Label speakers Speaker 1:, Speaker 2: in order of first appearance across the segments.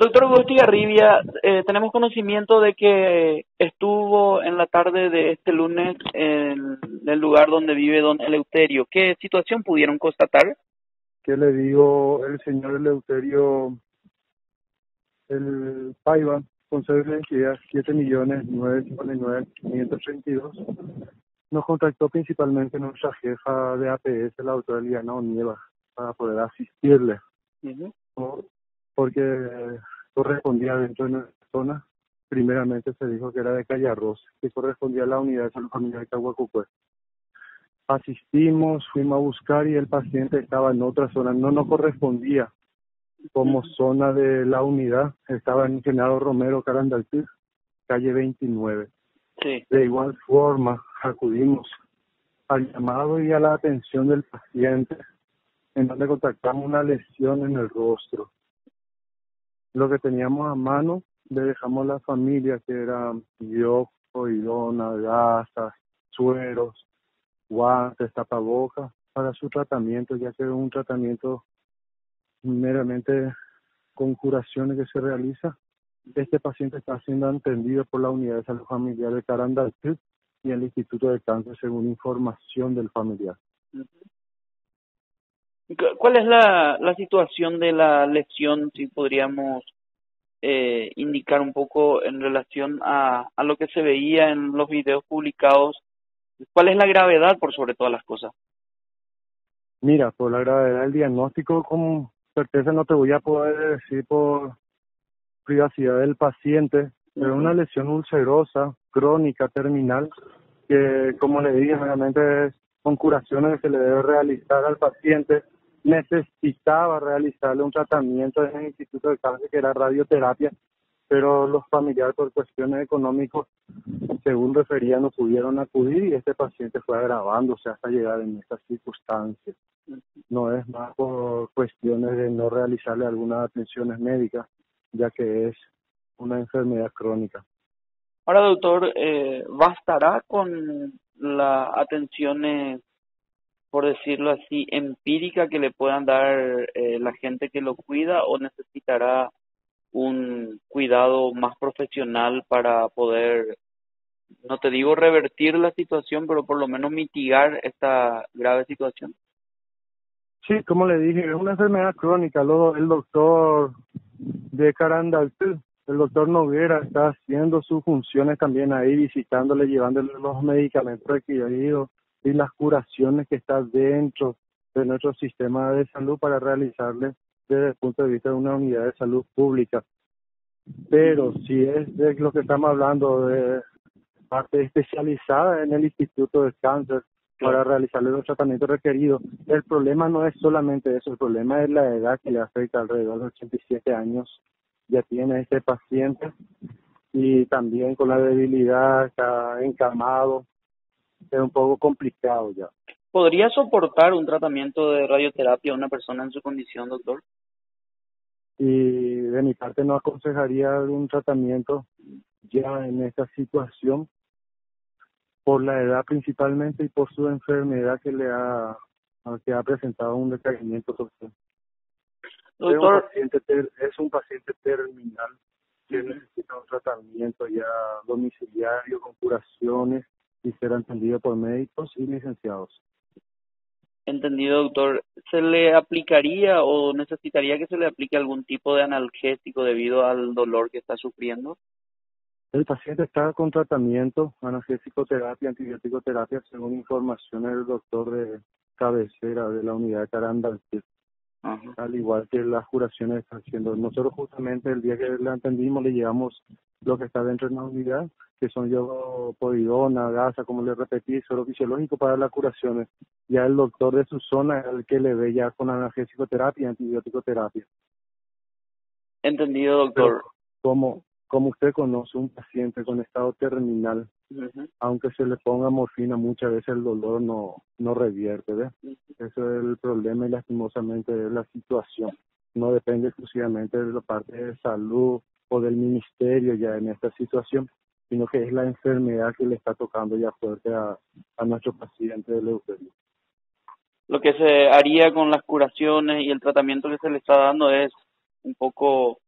Speaker 1: Doctor Agustín Garribia, eh, tenemos conocimiento de que estuvo en la tarde de este lunes en el lugar donde vive don Eleuterio. ¿Qué situación pudieron constatar?
Speaker 2: ¿Qué le digo el señor Eleuterio, el Paiva, con su identidad 7 millones nos contactó principalmente nuestra jefa de APS, la doctora Liana Onieva, para poder asistirle porque correspondía dentro de nuestra zona. Primeramente se dijo que era de Calle Arroz, que correspondía a la unidad de salud familiar de Caguacucue. Asistimos, fuimos a buscar y el paciente estaba en otra zona, no nos correspondía como zona de la unidad, estaba en Genaro Romero Carandalpir, calle 29.
Speaker 1: Sí.
Speaker 2: De igual forma, acudimos al llamado y a la atención del paciente, en donde contactamos una lesión en el rostro lo que teníamos a mano le dejamos a la familia, que eran bióxido, idona, gasas, sueros, guantes, tapabocas, para su tratamiento, ya que es un tratamiento meramente con curaciones que se realiza. Este paciente está siendo atendido por la Unidad de Salud Familiar de Carandalpit y el Instituto de Cáncer según información del familiar.
Speaker 1: ¿Cuál es la, la situación de la lesión, si podríamos eh, indicar un poco en relación a, a lo que se veía en los videos publicados? ¿Cuál es la gravedad por sobre todas las cosas?
Speaker 2: Mira, por la gravedad del diagnóstico, con certeza no te voy a poder decir por privacidad del paciente, pero una lesión ulcerosa, crónica, terminal, que como le dije, realmente es con curaciones que se le debe realizar al paciente necesitaba realizarle un tratamiento en el Instituto de Cáncer que era radioterapia, pero los familiares por cuestiones económicas, según refería, no pudieron acudir y este paciente fue agravándose hasta llegar en estas circunstancias. No es más por cuestiones de no realizarle algunas atenciones médicas, ya que es una enfermedad crónica.
Speaker 1: Ahora, doctor, eh, ¿bastará con las atenciones por decirlo así, empírica que le puedan dar eh, la gente que lo cuida o necesitará un cuidado más profesional para poder, no te digo revertir la situación, pero por lo menos mitigar esta grave situación?
Speaker 2: Sí, como le dije, es una enfermedad crónica. Luego el doctor de Carandalpil, el doctor Noguera, está haciendo sus funciones también ahí, visitándole, llevándole los medicamentos requeridos y las curaciones que están dentro de nuestro sistema de salud para realizarle desde el punto de vista de una unidad de salud pública. Pero si es de lo que estamos hablando de parte especializada en el Instituto de Cáncer para realizarle los tratamientos requeridos, el problema no es solamente eso, el problema es la edad que le afecta alrededor de 87 años ya tiene este paciente y también con la debilidad, está encamado, es un poco complicado ya.
Speaker 1: ¿Podría soportar un tratamiento de radioterapia a una persona en su condición, doctor?
Speaker 2: Y de mi parte no aconsejaría un tratamiento ya en esta situación por la edad principalmente y por su enfermedad que le ha que ha presentado un decaimiento social.
Speaker 1: Doctor,
Speaker 2: es un paciente, es un paciente terminal que necesita un tratamiento ya domiciliario con curaciones y será entendido por médicos y licenciados.
Speaker 1: Entendido, doctor. ¿Se le aplicaría o necesitaría que se le aplique algún tipo de analgésico debido al dolor que está sufriendo?
Speaker 2: El paciente está con tratamiento, analgésico terapia, antibiótico terapia, según información del doctor de cabecera de la unidad de Al igual que las curaciones están haciendo. Nosotros justamente el día que le entendimos le llevamos lo que está dentro de la unidad, que son yo povidona, gasa, como le repetí, suelo fisiológico para las curaciones. Ya el doctor de su zona es el que le ve ya con analgésico terapia y antibiótico terapia.
Speaker 1: Entendido, doctor.
Speaker 2: como, como usted conoce un paciente con estado terminal, aunque se le ponga morfina, muchas veces el dolor no, no revierte, ¿ve? Eso es el problema y lastimosamente es la situación. No depende exclusivamente de la parte de salud o del ministerio ya en esta situación, sino que es la enfermedad que le está tocando ya fuerte a, a nuestro paciente de leucemia.
Speaker 1: Lo que se haría con las curaciones y el tratamiento que se le está dando es un poco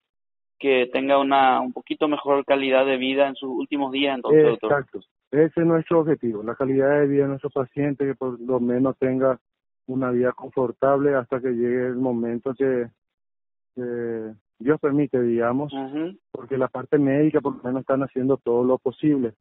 Speaker 1: que tenga una un poquito mejor calidad de vida en sus últimos días, entonces, doctor.
Speaker 2: Exacto. Ese es nuestro objetivo, la calidad de vida de nuestro paciente, que por lo menos tenga una vida confortable hasta que llegue el momento que, Dios permite, digamos, porque la parte médica por lo menos están haciendo todo lo posible.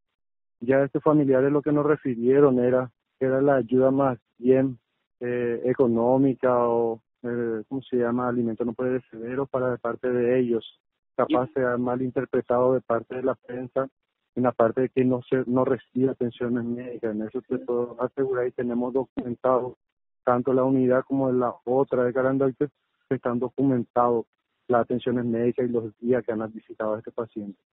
Speaker 2: Ya estos familiares lo que nos refirieron era, era la ayuda más bien eh, económica o, eh, ¿cómo se llama?, alimento no perecedero para de parte de ellos. Capaz sea mal interpretado de parte de la prensa en la parte de que no se no recibe atenciones médicas. En eso te puedo asegurar y tenemos documentado tanto la unidad como la otra de Carandaite están documentados las atenciones médicas y los días que han visitado a este paciente.